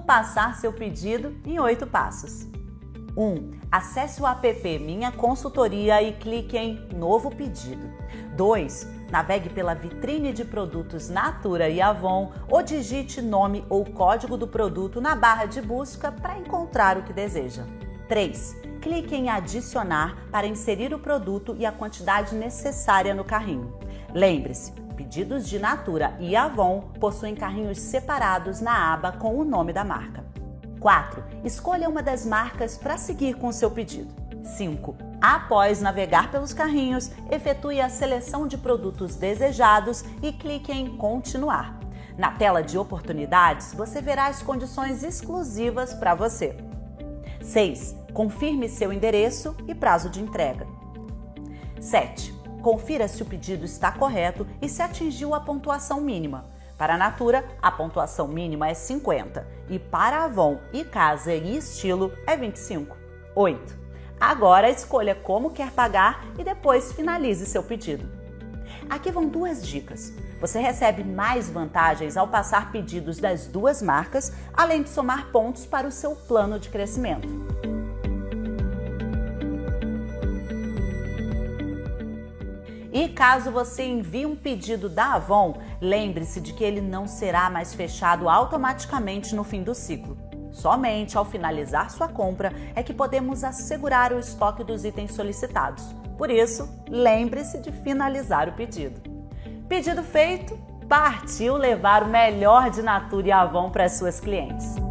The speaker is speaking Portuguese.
passar seu pedido em oito passos. 1. Um, acesse o app Minha Consultoria e clique em Novo Pedido. 2. Navegue pela vitrine de produtos Natura e Avon ou digite nome ou código do produto na barra de busca para encontrar o que deseja. 3. Clique em Adicionar para inserir o produto e a quantidade necessária no carrinho. Lembre-se, pedidos de Natura e Avon possuem carrinhos separados na aba com o nome da marca. 4. Escolha uma das marcas para seguir com o seu pedido. 5. Após navegar pelos carrinhos, efetue a seleção de produtos desejados e clique em Continuar. Na tela de oportunidades, você verá as condições exclusivas para você. 6. Confirme seu endereço e prazo de entrega. 7. Confira se o pedido está correto e se atingiu a pontuação mínima. Para a Natura, a pontuação mínima é 50 e para Avon e Casa e Estilo é 25. 8. Agora escolha como quer pagar e depois finalize seu pedido. Aqui vão duas dicas. Você recebe mais vantagens ao passar pedidos das duas marcas, além de somar pontos para o seu plano de crescimento. E caso você envie um pedido da Avon, lembre-se de que ele não será mais fechado automaticamente no fim do ciclo. Somente ao finalizar sua compra é que podemos assegurar o estoque dos itens solicitados. Por isso, lembre-se de finalizar o pedido. Pedido feito, partiu levar o melhor de Natura e Avon para suas clientes.